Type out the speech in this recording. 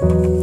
拜。